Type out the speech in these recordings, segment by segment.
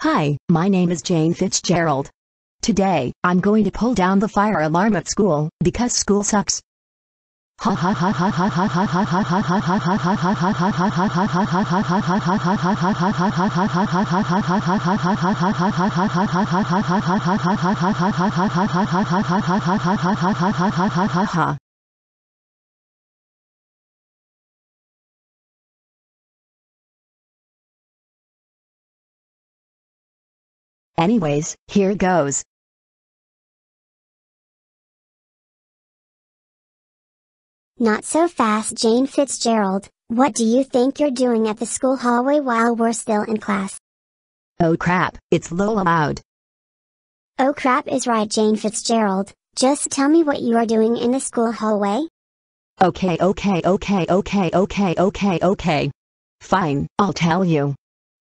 Hi, my name is Jane Fitzgerald. Today, I'm going to pull down the fire alarm at school because school sucks. Ha ha ha ha ha ha ha ha ha ha ha ha ha ha ha ha ha Anyways, here goes. Not so fast Jane Fitzgerald, what do you think you're doing at the school hallway while we're still in class? Oh crap, it's Lola Loud. Oh crap is right Jane Fitzgerald, just tell me what you are doing in the school hallway? Okay okay okay okay okay okay okay. Fine, I'll tell you.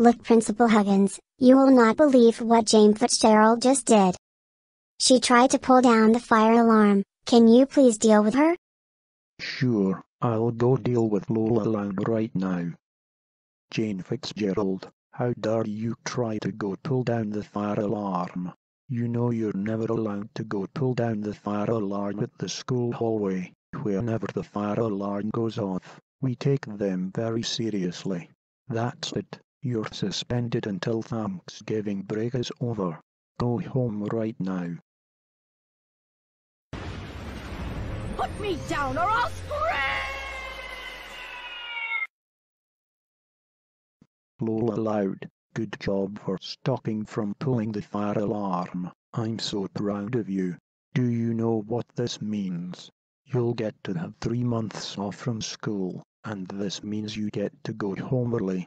Look Principal Huggins, you will not believe what Jane Fitzgerald just did. She tried to pull down the fire alarm, can you please deal with her? Sure, I'll go deal with Lola Loud right now. Jane Fitzgerald, how dare you try to go pull down the fire alarm? You know you're never allowed to go pull down the fire alarm at the school hallway. Whenever the fire alarm goes off, we take them very seriously. That's it. You're suspended until Thanksgiving break is over. Go home right now. Put me down or I'll scream! Lola Loud, good job for stopping from pulling the fire alarm. I'm so proud of you. Do you know what this means? You'll get to have three months off from school, and this means you get to go home early.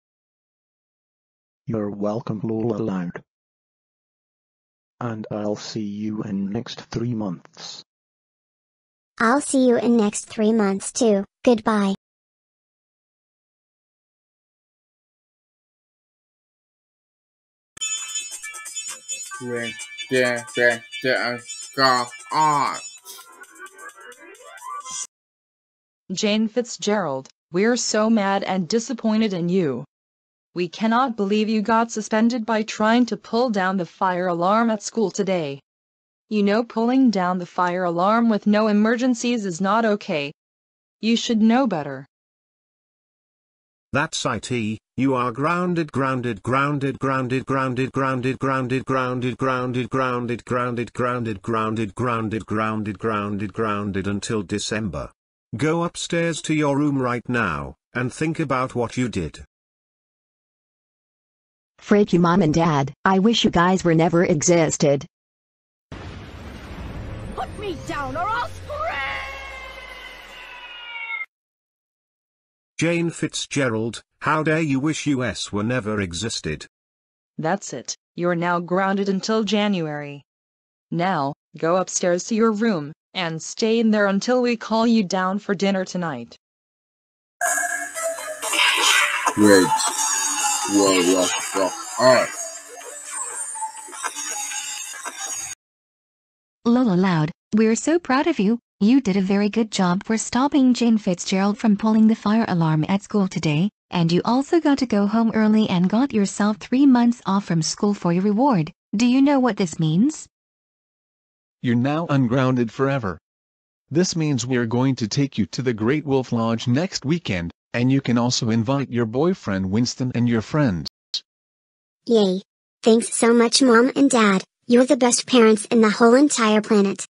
You're welcome Lola Loud. And I'll see you in next three months. I'll see you in next three months too, goodbye. When there, there, there, go on. Jane Fitzgerald, we're so mad and disappointed in you. We cannot believe you got suspended by trying to pull down the fire alarm at school today. You know pulling down the fire alarm with no emergencies is not okay. You should know better. That's IT, you are grounded grounded grounded grounded grounded grounded grounded grounded grounded grounded grounded grounded grounded grounded grounded grounded grounded until December. Go upstairs to your room right now, and think about what you did. Freak you mom and dad, I wish you guys were never existed. Put me down or I'll scream! Jane Fitzgerald, how dare you wish US were never existed. That's it, you're now grounded until January. Now, go upstairs to your room, and stay in there until we call you down for dinner tonight. Wait. Alright. Lola Loud, we're so proud of you. You did a very good job for stopping Jane Fitzgerald from pulling the fire alarm at school today, and you also got to go home early and got yourself three months off from school for your reward. Do you know what this means? You're now ungrounded forever. This means we're going to take you to the Great Wolf Lodge next weekend, And you can also invite your boyfriend Winston and your friends. Yay. Thanks so much mom and dad, you're the best parents in the whole entire planet.